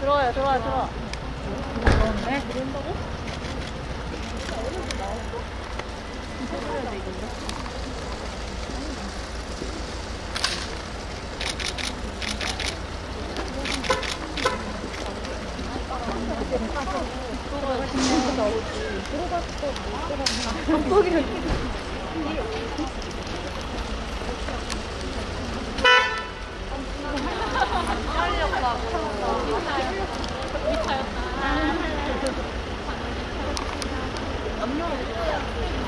들어와요, 들어와, 들어와. 네? 그런다고? 들어가서 나오지. 들어가서 못 들어가면 안 돼. I'm not.